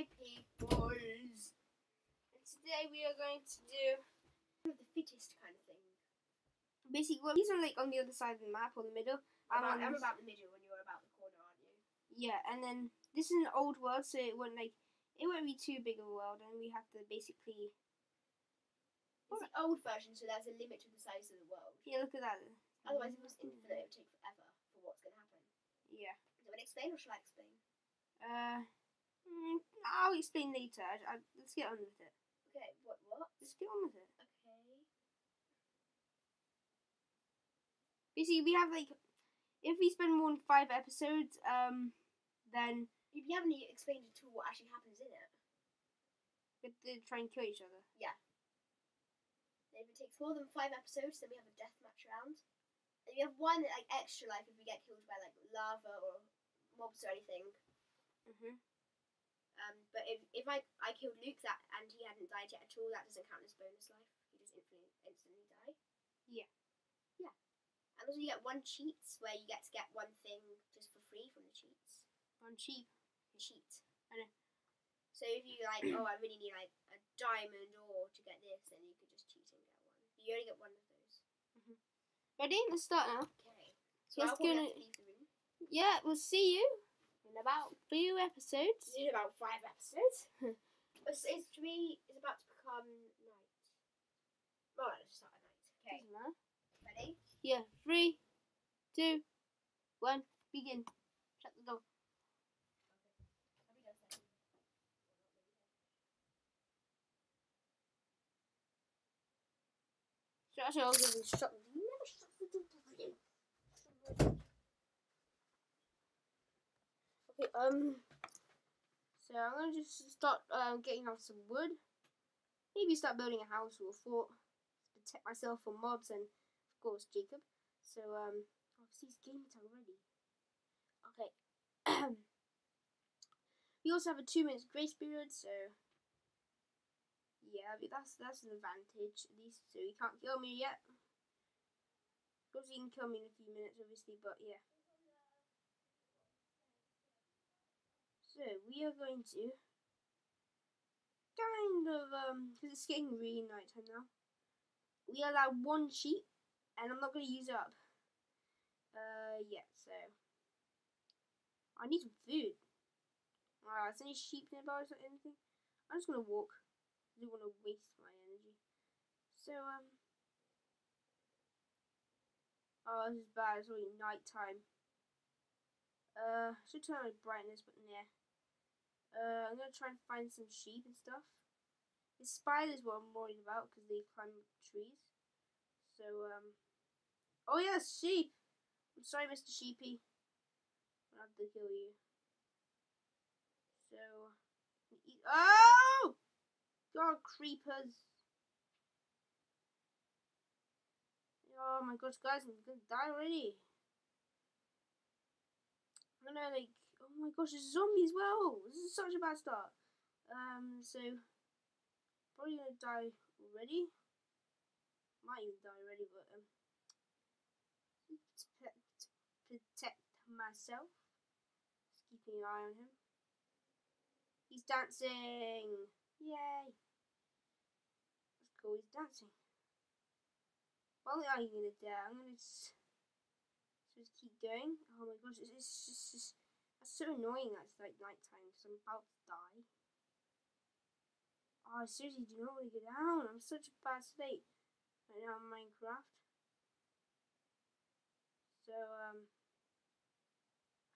Hi, peoples. And today we are going to do the fittest kind of thing. basically well, these are like on the other side of the map or the middle. I'm, about, I'm about the middle when you're about the corner, aren't you? Yeah, and then this is an old world, so it won't like it won't be too big of a world, and we have to basically It's the old version, so there's a limit to the size of the world. yeah look at that. Otherwise, if it was infinite, it would take forever for what's going to happen. Yeah. Do you want to explain or shall I explain? Uh, mm, I'll explain later. I, I, let's get on with it. Okay, what? What? Let's get on with it. Okay. You see, we have like if we spend more than five episodes, um, then You you haven't explained at all what actually happens in it. we have to try and kill each other. Yeah. If it takes more than five episodes, then we have a death match round. And we have one like extra life if we get killed by like lava or mobs or anything. Mm-hmm. Um, but if, if I I killed Luke that and he hadn't died yet at all, that doesn't count as bonus life. He just instantly instantly die. Yeah. Yeah. And also you get one cheats where you get to get one thing just for free from the cheats. On cheap. Cheat. I know. So if you like, oh, I really need like a diamond ore to get this, then you could just cheat and get one. You only get one of those. Ready? Let's start now. Okay. So probably gonna- to leave the room Yeah, we'll see you in about few episodes. in about five episodes. it's, it's to me, it's about to become night. Well, let's start at night. Okay. Ready? Yeah, three, two, one, begin. Shut the door. Somebody does that. So actually, I'll shut. You shut the door for you. Okay, um. So I'm gonna just start um, getting out some wood. Maybe start building a house or a fort to protect myself from mobs and, of course, Jacob. So um, see, it's game time already. Okay. we also have a two minutes grace period, so yeah, that's that's an advantage at least. So he can't kill me yet. Of course, he can kill me in a few minutes, obviously, but yeah. So we are going to kind of um because it's getting really nighttime now. We allow one sheep, and I'm not going to use it up. Uh, yeah. So I need some food. Alright, is any sheep nearby or anything? I'm just gonna walk. I don't want to waste my energy. So um. Oh, this is bad. It's already nighttime. Uh, should turn on brightness, but nah. Uh, I'm gonna try and find some sheep and stuff. The spiders what I'm worried about because they climb trees. So um, oh yes, sheep. I'm sorry, Mr. Sheepy. I'll have to kill you. So, oh, God, creepers. Oh my gosh, guys, I'm gonna die already. I'm gonna like, oh my gosh, there's zombies. Well, this is such a bad start. Um, so probably gonna die already. Might even die already, but um, to protect myself, just keeping an eye on him. He's dancing! Yay! That's cool. He's dancing. Well, are you gonna die? I'm gonna just, just keep going. Oh my gosh, it's, it's so annoying. That it's like nighttime because I'm about to die. Oh, Susie, do not want to go down. I'm such a bad state right now in Minecraft. So um,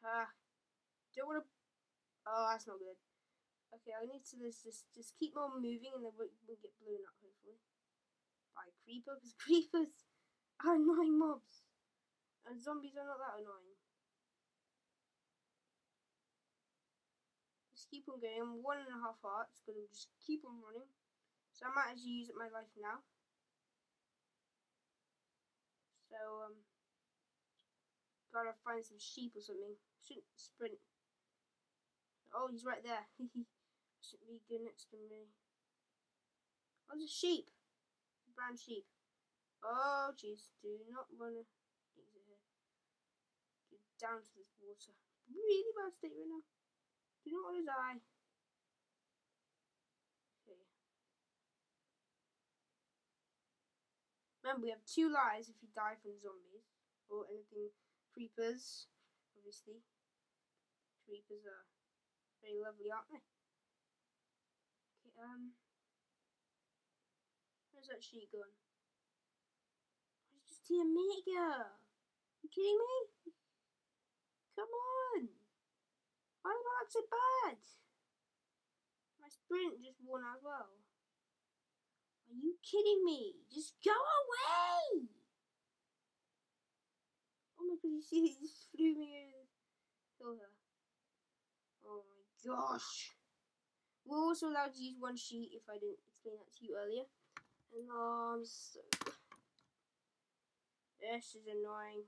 ah, don't want to. Oh, that's not good. Okay, I need to just just, keep on moving and then we'll, we'll get blown up hopefully by a creeper because creepers are annoying mobs and zombies are not that annoying. Keep on going. One and a half hearts because I'm just keep on running. So I might actually use up my life now. So um, gotta find some sheep or something. Shouldn't sprint. Oh, he's right there. Shouldn't be good next to me. Oh, there's a sheep. Brown sheep. Oh, jeez. Do not want to. Get down to this water. Really bad state right now. Do not lose eye. Okay. Remember, we have two lives if you die from zombies or anything. Creepers, obviously. Creepers are very lovely, aren't they? Okay, um. Where's that sheet gone? It's just see a minute. Are you kidding me? Come on! I not so bad? My sprint just won as well. Are you kidding me? Just go away! Oh my god, you see he just flew me over. Oh my gosh. We're also allowed to use one sheet if I didn't explain that to you earlier. And I'm so... This is annoying.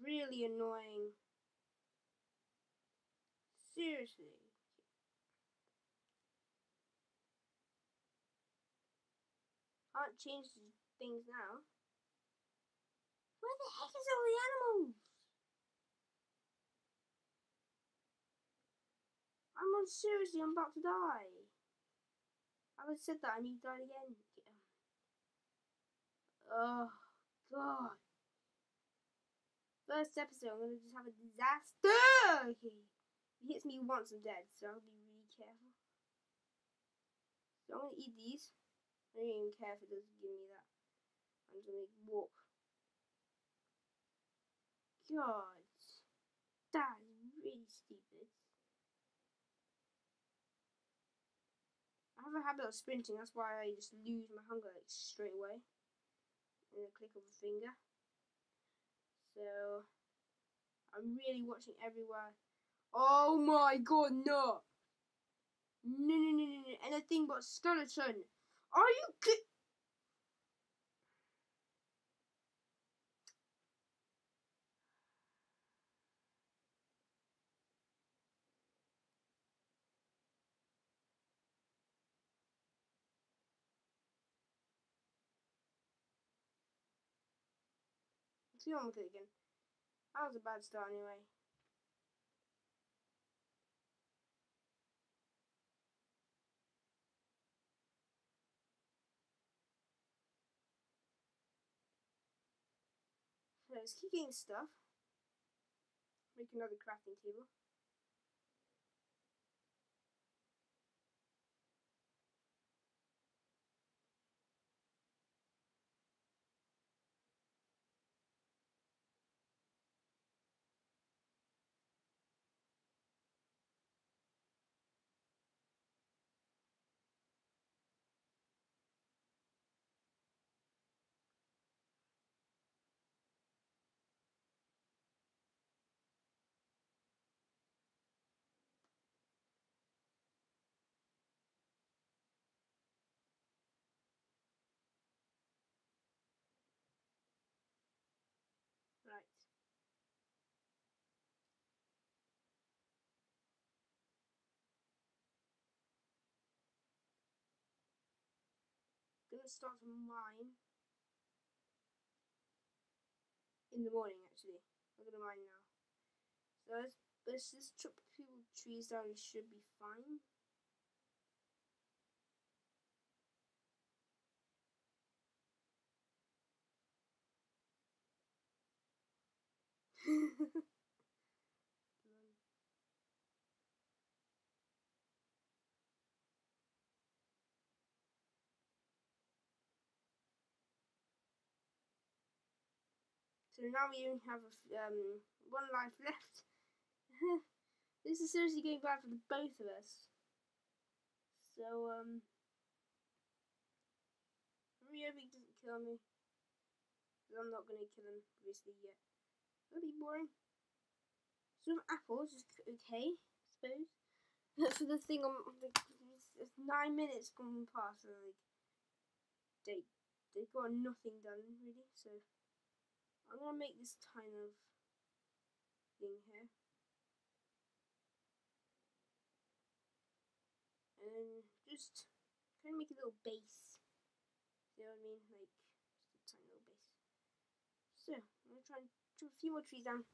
Really annoying. Seriously. Can't change things now. Where the heck is all the animals? I'm on seriously, I'm about to die. I said that and he died again. Oh god. First episode, I'm gonna just have a disaster. Okay. If he hits me once, I'm dead, so I'll be really careful. So I'm gonna eat these. I don't even care if it doesn't give me that. I'm just gonna walk. God, that is really stupid. I have a habit of sprinting, that's why I just lose my hunger like straight away. In a click of a finger. So I'm really watching everywhere. Oh my god, no! No, no, no, no, no. Anything but skeleton. Are you Let's get on with it again. That was a bad start anyway. Let's keep getting stuff. Make another crafting table. Right. Gonna start to mine in the morning actually. I'm gonna mine now. So let's, let's chop trees down. It should be fine. So now we only have um, one life left. this is seriously going bad for the both of us. So, um, I really he doesn't kill me. Because I'm not going to kill him, obviously, yet. That'll be boring. Some apples is okay, I suppose. That's for the thing on the, it's nine minutes gone past and like they they got nothing done really, so I'm gonna make this kind of thing here. And then just kind of make a little base. You know what I mean? Like just a tiny little base. So I'm gonna try and chop a few more trees down.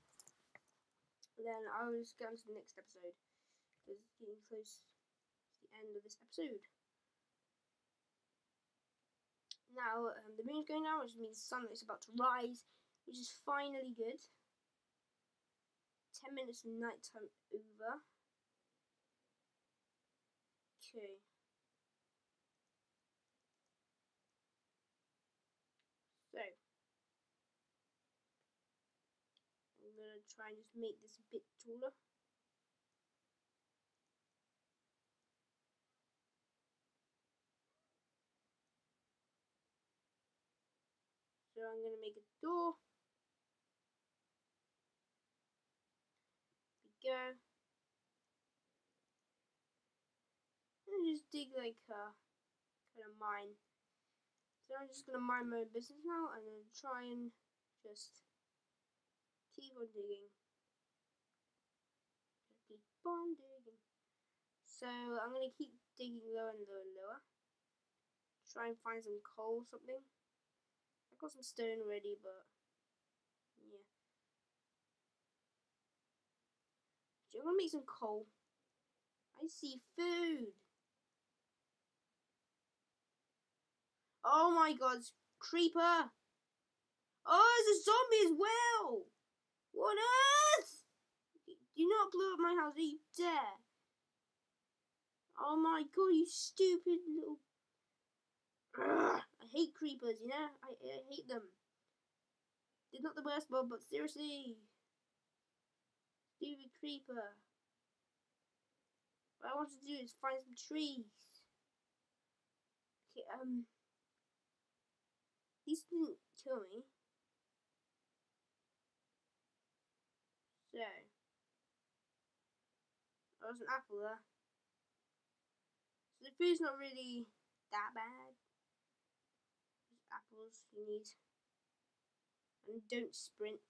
And then I'll just get on to the next episode. Because it's getting close to the end of this episode. Now um, the moon's going down, which means the sun is about to rise, which is finally good. Ten minutes of nighttime over. Okay. So I'm gonna try and just make this a bit taller. So I'm gonna make a door. There we go. And just dig like uh, a kind of mine. So I'm just gonna mind my own business now and then try and just keep on digging. Keep on digging. So I'm gonna keep digging lower and lower and lower. Try and find some coal or something. I've got some stone ready, but yeah. Do you want to make some coal? I see food. Oh my god, creeper! Oh, there's a zombie as well! What on earth? Do not blow up my house, are you dare! Oh my god, you stupid little Ugh, I hate creepers, you know? I, I hate them. They're not the worst, Bob, but seriously. Stupid creeper. What I want to do is find some trees. Okay, um. These didn't kill me. So. There was an apple there. So the food's not really that bad apples you need. And don't sprint.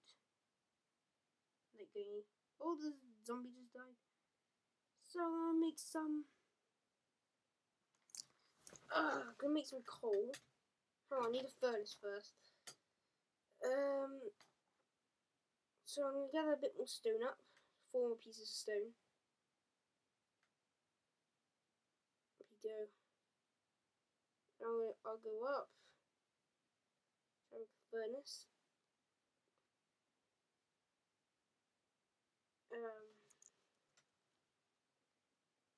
Like going. Oh, the zombie just died. So I'll make some. Uh, I'm gonna make some coal. Oh, I need a furnace first. Um. So I'm gonna gather a bit more stone up. Four more pieces of stone. There we go. I'll, I'll go up furnace. Um,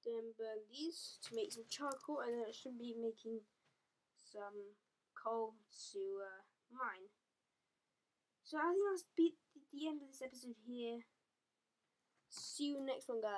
then burn these to make some charcoal and then I should be making some coal to uh, mine. So I think that's be the end of this episode here. See you next one guys.